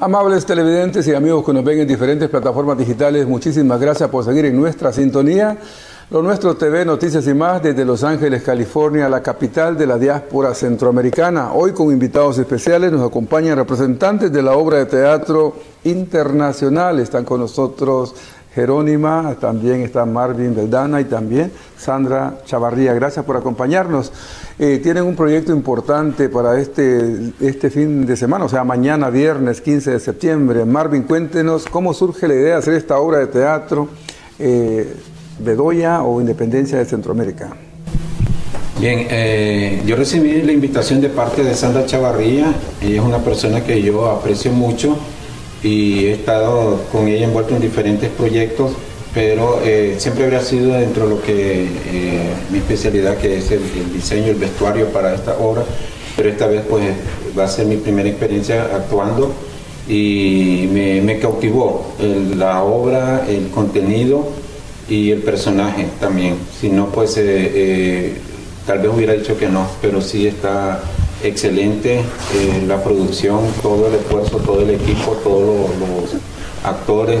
Amables televidentes y amigos que nos ven en diferentes plataformas digitales, muchísimas gracias por seguir en nuestra sintonía. Lo nuestro TV Noticias y más desde Los Ángeles, California, la capital de la diáspora centroamericana. Hoy con invitados especiales nos acompañan representantes de la obra de teatro internacional. Están con nosotros Jerónima, también está Marvin Beldana y también Sandra Chavarría. Gracias por acompañarnos. Eh, tienen un proyecto importante para este, este fin de semana, o sea, mañana viernes 15 de septiembre. Marvin, cuéntenos cómo surge la idea de hacer esta obra de teatro eh, Bedoya o Independencia de Centroamérica. Bien, eh, yo recibí la invitación de parte de Sandra Chavarría, ella es una persona que yo aprecio mucho y he estado con ella envuelto en diferentes proyectos, pero eh, siempre habría sido dentro de lo que eh, mi especialidad, que es el, diseño, el vestuario para esta obra, pero esta vez pues va a ser mi primera experiencia actuando y me, cautivó la obra, el contenido y el personaje también. Si no, pues eh, tal vez hubiera dicho que no, pero sí está excelente eh, la producción, todo el esfuerzo, todo el equipo, todos los, actores.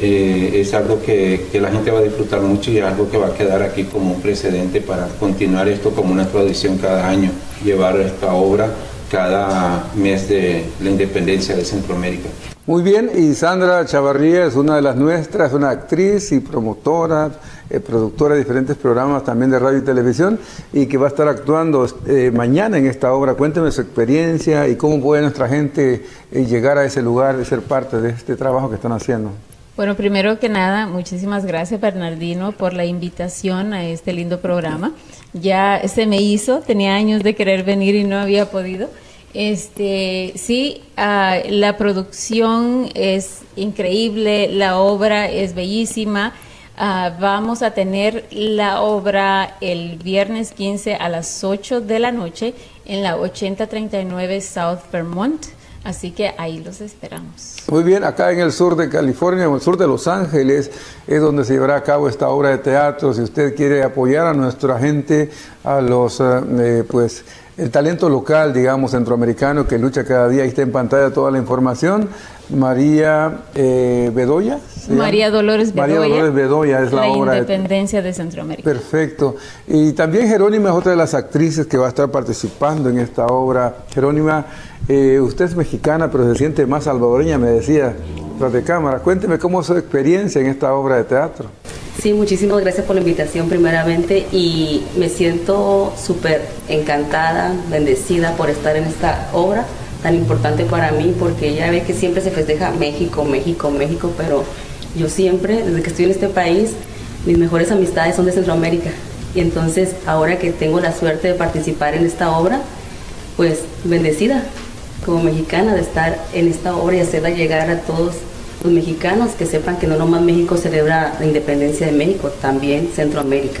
Eh, es algo que, la gente va a disfrutar mucho y algo que va a quedar aquí como un precedente para continuar esto como una tradición cada año, llevar esta obra cada mes de la independencia de Centroamérica. Muy bien, y Sandra Chavarría es una de las nuestras, una actriz y promotora, eh, productora de diferentes programas también de radio y televisión y que va a estar actuando eh, mañana en esta obra. Cuénteme su experiencia y cómo puede nuestra gente eh, llegar a ese lugar y ser parte de este trabajo que están haciendo. Bueno, primero que nada, muchísimas gracias Bernardino por la invitación a este lindo programa. Ya se me hizo, tenía años de querer venir y no había podido. Este, sí, ah, la producción es increíble, la obra es bellísima. Ah, vamos a tener la obra el viernes 15 a las 8 de la noche en la 8039 South Vermont. Así que ahí los esperamos. Muy bien, acá en el sur de California, en el sur de Los Ángeles, es donde se llevará a cabo esta obra de teatro. Si usted quiere apoyar a nuestra gente, a los, eh, eh, pues, el talento local, digamos, centroamericano que lucha cada día, ahí está en pantalla toda la información. María eh, Bedoya. María Dolores Bedoya. María Dolores Bedoya es la, obra. La independencia de... Centroamérica. Perfecto. Y también Jerónima es otra de las actrices que va a estar participando en esta obra. Jerónima, eh, usted es mexicana, pero se siente más salvadoreña, me decía, tras de cámara. Cuénteme cómo es su experiencia en esta obra de teatro. Sí, muchísimas gracias por la invitación primeramente y me siento súper encantada, bendecida por estar en esta obra tan importante para mí porque ya ve que siempre se festeja México, México, México, pero yo siempre, desde que estoy en este país, mis mejores amistades son de Centroamérica y entonces ahora que tengo la suerte de participar en esta obra, pues bendecida como mexicana de estar en esta obra y hacerla llegar a todos los mexicanos que sepan que no nomás México celebra la independencia de México, también Centroamérica.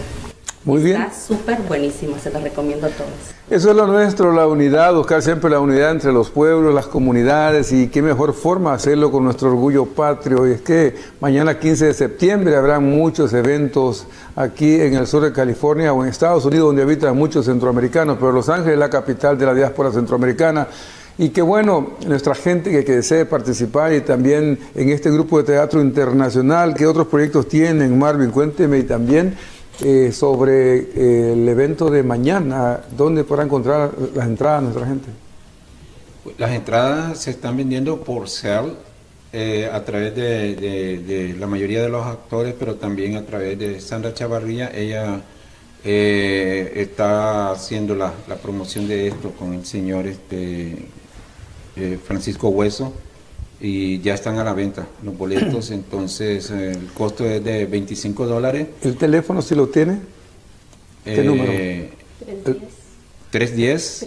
Muy bien. Está súper buenísimo, se lo recomiendo a todos. Eso es lo nuestro, la unidad, buscar siempre la unidad entre los pueblos, las comunidades y qué mejor forma hacerlo con nuestro orgullo patrio. Y es que mañana 15 de septiembre habrá muchos eventos aquí en el sur de California o en Estados Unidos donde habitan muchos centroamericanos, pero Los Ángeles es la capital de la diáspora centroamericana. Y qué bueno, nuestra gente que, que, desee participar y también en este grupo de teatro internacional, ¿qué otros proyectos tienen? Marvin, cuénteme y también eh, sobre eh, el evento de mañana, ¿dónde podrá encontrar las entradas nuestra gente? Las entradas se están vendiendo por sale eh, a través de, la mayoría de los actores, pero también a través de Sandra Chavarría. Ella está haciendo la, promoción de esto con el señor este, Francisco Hueso y ya están a la venta los boletos, entonces eh, el costo es de 25 dólares. ¿El teléfono si lo tiene? ¿Qué eh, número? 310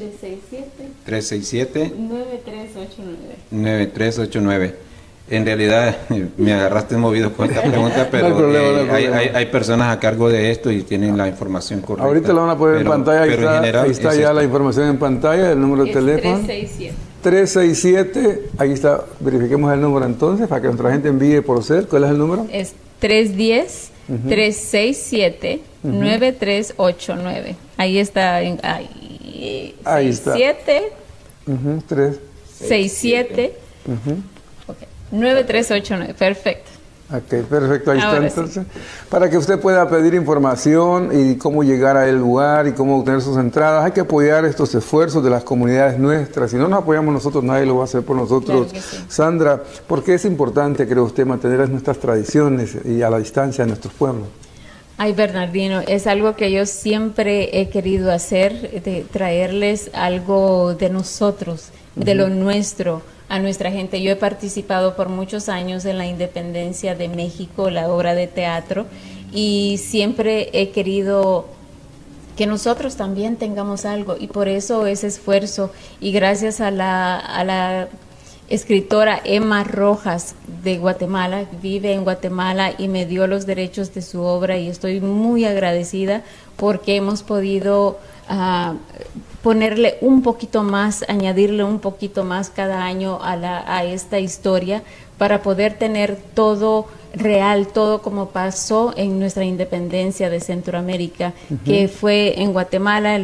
367 9389 9389 en realidad me agarraste movido con esta pregunta, pero hay, personas a cargo de esto y tienen la información correcta. Ahorita lo van a poner en pantalla, ahí está, ya la información en pantalla, el número de teléfono. 367. 367, ahí está, verifiquemos el número entonces para que nuestra gente envíe por ser. ¿Cuál es el número? Es 310 367 9389. Ahí está. Ahí, ahí está. 7 367 9389, perfecto. Ok, perfecto, ahí está entonces. Para que usted pueda pedir información y cómo llegar al lugar y cómo obtener sus entradas, hay que apoyar estos esfuerzos de las comunidades nuestras. Si no nos apoyamos nosotros, nadie lo va a hacer por nosotros. Sandra, ¿por qué es importante, cree usted, mantener nuestras tradiciones y a la distancia de nuestros pueblos? Ay, Bernardino, es algo que yo siempre he querido hacer, de traerles algo de nosotros, de lo nuestro a nuestra gente. Yo he participado por muchos años en la independencia de México, la obra de teatro, y siempre he querido que nosotros también tengamos algo y por eso ese esfuerzo y gracias a la, a la escritora Emma Rojas de Guatemala, vive en Guatemala y me dio los derechos de su obra y estoy muy agradecida porque hemos podido uh, ponerle un poquito más, añadirle un poquito más cada año a, la, a esta historia para poder tener todo real, todo como pasó en nuestra independencia de Centroamérica, que fue en Guatemala,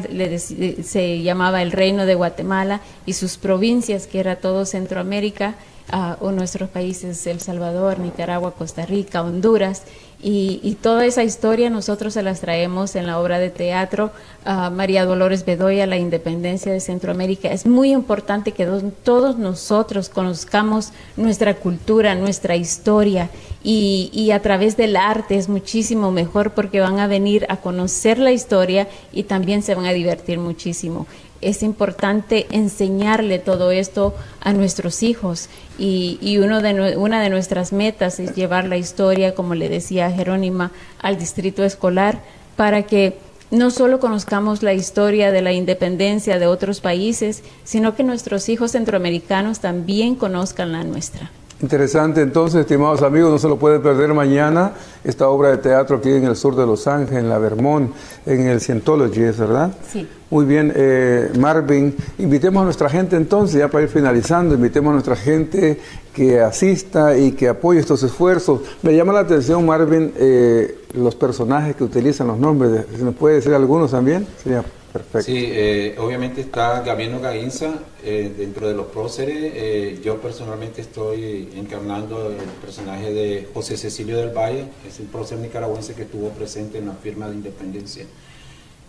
se llamaba el Reino de Guatemala y sus provincias, que era todo Centroamérica, uh, o nuestros países, El Salvador, Nicaragua, Costa Rica, Honduras, y, toda esa historia nosotros se las traemos en la obra de teatro María Dolores Bedoya, La Independencia de Centroamérica. Es muy importante que todos nosotros conozcamos nuestra cultura, nuestra historia y, a través del arte es muchísimo mejor porque van a venir a conocer la historia y también se van a divertir muchísimo es importante enseñarle todo esto a nuestros hijos y, uno de, una de nuestras metas es llevar la historia, como le decía Jerónima, al distrito escolar para que no solo conozcamos la historia de la independencia de otros países, sino que nuestros hijos centroamericanos también conozcan la nuestra. Interesante, entonces, estimados amigos, no se lo puede perder mañana esta obra de teatro aquí en el sur de Los Ángeles, en la Vermont, en el Scientology, ¿es verdad? Sí. Muy bien, eh, Marvin, invitemos a nuestra gente entonces, ya para ir finalizando, invitemos a nuestra gente que asista y que apoye estos esfuerzos. Me llama la atención, Marvin, eh, los personajes que utilizan los nombres, ¿se me puede decir algunos también? Sería perfecto. Sí, eh, obviamente está Gabriel Gainza dentro de los próceres. yo personalmente estoy encarnando el personaje de José Cecilio del Valle, es el prócer nicaragüense que estuvo presente en la firma de independencia.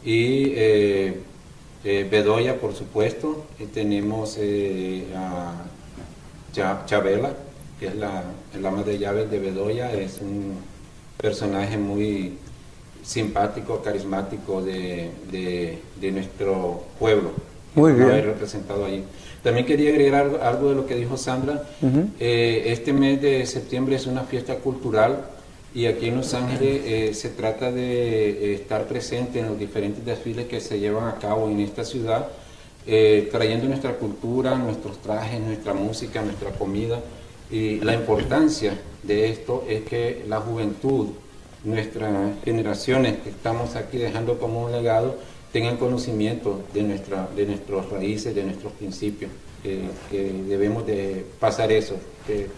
Y eh, Bedoya, por supuesto, y tenemos eh, a Chabela, que es la, el ama de llaves de Bedoya, es un personaje muy simpático, carismático de, nuestro pueblo. Muy bien. representado allí. También quería agregar algo, de lo que dijo Sandra. Eh, este mes de septiembre es una fiesta cultural y aquí en Los Ángeles eh, se trata de eh, estar presente en los diferentes desfiles que se llevan a cabo en esta ciudad, eh, trayendo nuestra cultura, nuestros trajes, nuestra música, nuestra comida. Y la importancia de esto es que la juventud, nuestras generaciones que estamos aquí dejando como un legado, tengan conocimiento de, nuestra, de nuestras raíces, de nuestros principios que, debemos de pasar eso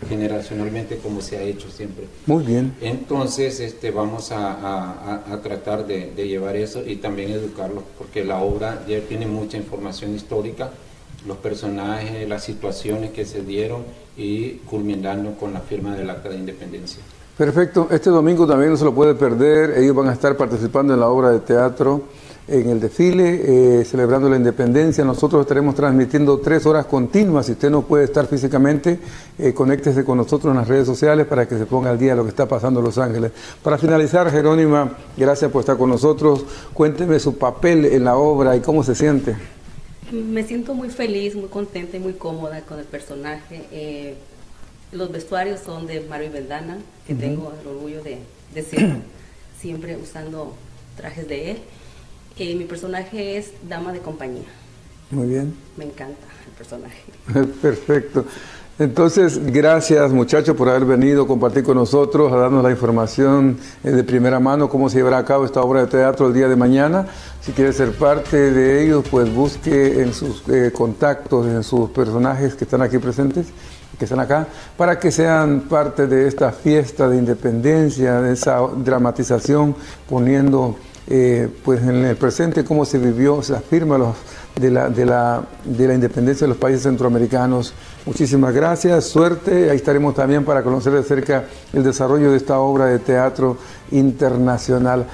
generacionalmente como se ha hecho siempre. Muy bien. Entonces este, vamos a, tratar de, llevar eso y también educarlos porque la obra ya tiene mucha información histórica, los personajes, las situaciones que se dieron y culminando con la firma del Acta de Independencia. Perfecto, este domingo también no se lo puede perder, ellos van a estar participando en la obra de teatro en el desfile, eh, celebrando la independencia. Nosotros estaremos transmitiendo tres horas continuas. Si usted no puede estar físicamente, eh, conéctese con nosotros en las redes sociales para que se ponga al día lo que está pasando en Los Ángeles. Para finalizar, Jerónima, gracias por estar con nosotros. Cuénteme su papel en la obra y cómo se siente. Me siento muy feliz, muy contenta y muy cómoda con el personaje. Eh, los vestuarios son de Mario Vendana, que tengo el orgullo de, de siempre usando trajes de él mi personaje es dama de compañía. Muy bien. Me encanta el personaje. Perfecto. Entonces, gracias muchachos por haber venido a compartir con nosotros, a darnos la información eh, de primera mano cómo se llevará a cabo esta obra de teatro el día de mañana. Si quiere ser parte de ellos, pues busque en sus eh, contactos, en sus personajes que están aquí presentes, que están acá, para que sean parte de esta fiesta de independencia, de esa dramatización, poniendo eh, pues en el presente cómo se vivió, se afirma los, de, la, de, la, de la independencia de los países centroamericanos. Muchísimas gracias, suerte. Ahí estaremos también para conocer de cerca el desarrollo de esta obra de teatro internacional.